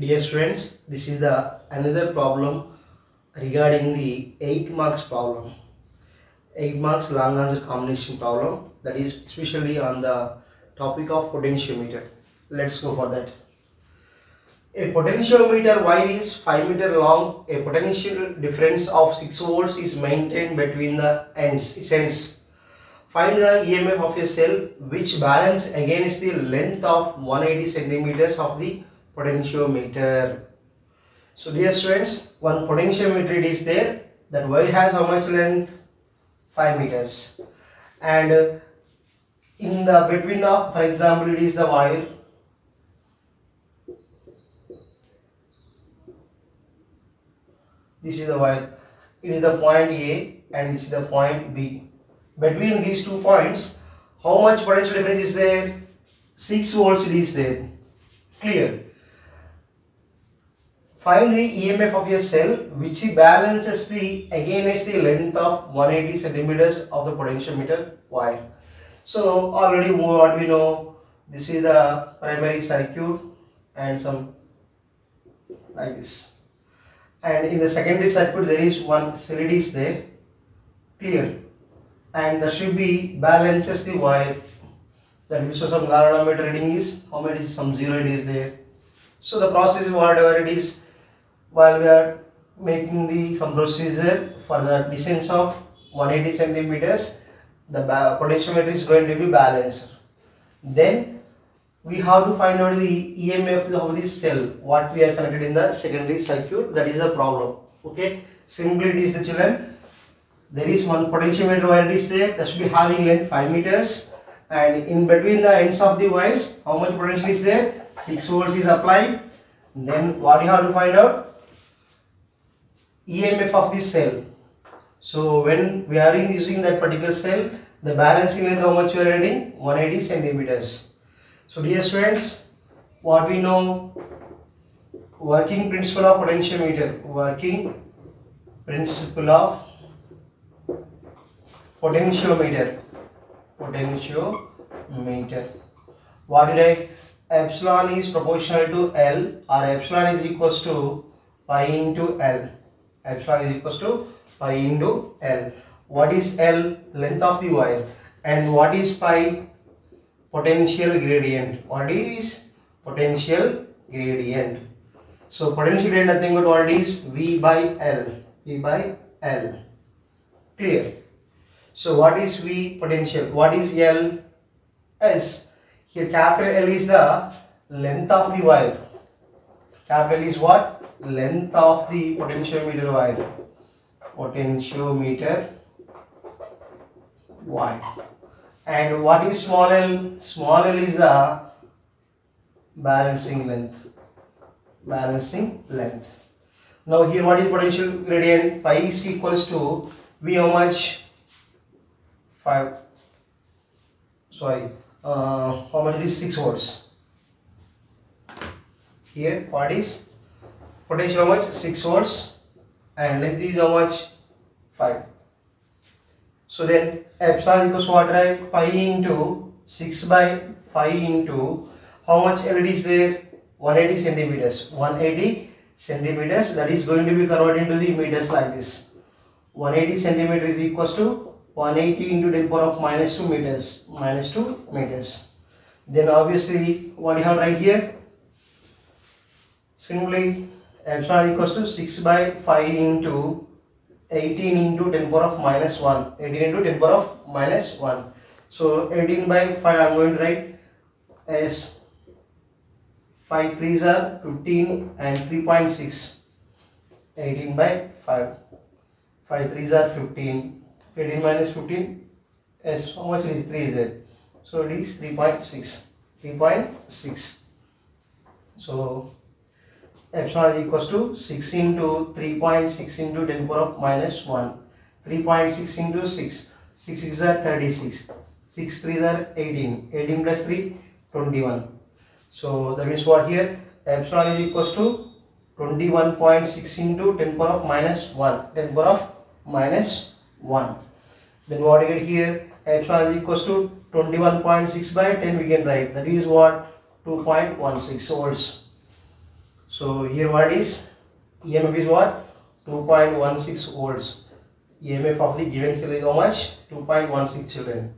Dear students, this is the another problem regarding the 8 marks problem. 8 marks long answer combination problem that is especially on the topic of potentiometer. Let's go for that. A potentiometer wire is 5 meter long. A potential difference of 6 volts is maintained between the ends. Ends. Find the EMF of a cell which balance against the length of 180 centimeters of the potentiometer. So dear students, one potentiometer is there. That wire has how much length? 5 meters. And in the between of, for example, it is the wire. This is the wire. It is the point A and this is the point B. Between these two points, how much potential difference is there? 6 volts it is there. Clear. Find the EMF of your cell which balances the again. against the length of 180 centimeters of the potentiometer wire. So already what we know, this is the primary circuit and some like this. And in the secondary circuit there is one LED is there, clear. And there should be balances the wire. That is so some galvanometer reading is how many some zero it is there. So the process is whatever it is while we are making the some procedure for the distance of 180 centimeters the potentiometer is going to be balanced. Then we have to find out the EMF of this cell what we are connected in the secondary circuit that is the problem okay? Simply it is the children. There is one potentiometer wire is there that should be having length 5 meters. And in between the ends of the wires how much potential is there? 6 volts is applied. Then what you have to find out EMF of this cell. So when we are using that particular cell, the balancing length how much you are adding? 180 centimeters. So dear students, what we know, working principle of potentiometer, working principle of potentiometer, potentiometer. What do you write? Epsilon is proportional to L or epsilon is equals to pi into L epsilon is equals to pi into L. What is L? Length of the wire. And what is pi? Potential gradient. What is potential gradient? So potential gradient nothing but what is V by L. V by L. Clear? So what is V potential? What is L? S. Here capital L is the length of the wire. Capital is what? Length of the potentiometer wire. Potentiometer wire. And what is small l? Small l is the balancing length. Balancing length. Now here what is potential gradient? Pi is equals to v how much? 5 sorry uh, how much it is? 6 volts. Here what is potential how much? 6 volts. And length is how much? 5 so then epsilon equals what right? Pi into 6 by 5 into how much LED is there? 180 centimeters. 180 centimeters that is going to be converted into the meters like this. 180 centimeter is equals to 180 into 10 power of minus 2 meters minus 2 meters. Then obviously what you have right here? Simply epsilon equals to 6 by 5 into 18 into 10 power of minus 1 18 into 10 power of minus 1 so 18 by 5 I am going to write as 5 3s are 15 and 3.6 18 by 5 5 3s are 15 18 minus 15 as how much is 3 is it so it is 3.6 3.6 so epsilon is equals to 6 into 3.6 into 10 power of minus 1 3.6 into 6 6 is 36 6 3 are 18 18 plus 3 21 so that means what here? Epsilon is equals to 21.6 into 10 power of minus 1 10 power of minus 1 then what you get here? Epsilon is equals to 21.6 by 10 we can write. That is what? 2.16 volts So here what is EMF is what 2.16 volts. EMF of the given cell is how much 2.16 children.